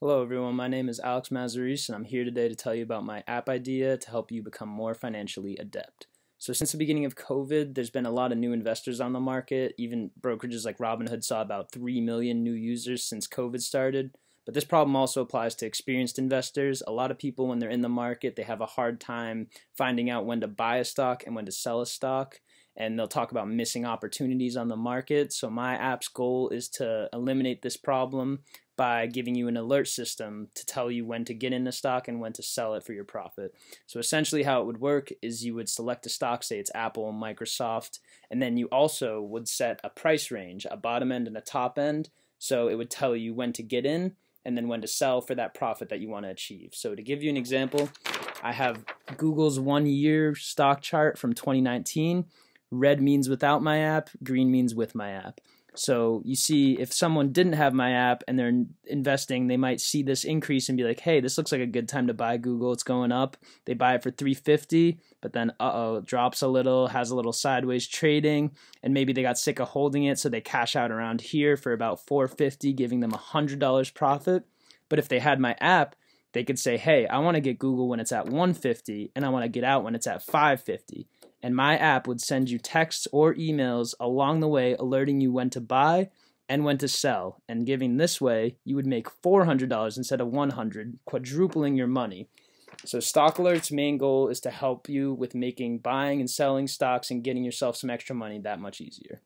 Hello everyone, my name is Alex Mazzarese and I'm here today to tell you about my app idea to help you become more financially adept. So since the beginning of COVID, there's been a lot of new investors on the market. Even brokerages like Robinhood saw about 3 million new users since COVID started. But this problem also applies to experienced investors. A lot of people, when they're in the market, they have a hard time finding out when to buy a stock and when to sell a stock. And they'll talk about missing opportunities on the market. So, my app's goal is to eliminate this problem by giving you an alert system to tell you when to get in the stock and when to sell it for your profit. So essentially how it would work is you would select a stock, say it's Apple, Microsoft, and then you also would set a price range, a bottom end and a top end. So it would tell you when to get in and then when to sell for that profit that you want to achieve. So to give you an example, I have Google's one year stock chart from 2019. Red means without my app, green means with my app. So you see, if someone didn't have my app and they're investing, they might see this increase and be like, "Hey, this looks like a good time to buy Google. It's going up." They buy it for 350, but then uh oh, drops a little, has a little sideways trading, and maybe they got sick of holding it, so they cash out around here for about 450, giving them hundred dollars profit. But if they had my app, they could say, "Hey, I want to get Google when it's at 150, and I want to get out when it's at 550." And my app would send you texts or emails along the way alerting you when to buy and when to sell. And giving this way, you would make $400 instead of 100, quadrupling your money. So StockAlerts' main goal is to help you with making buying and selling stocks and getting yourself some extra money that much easier.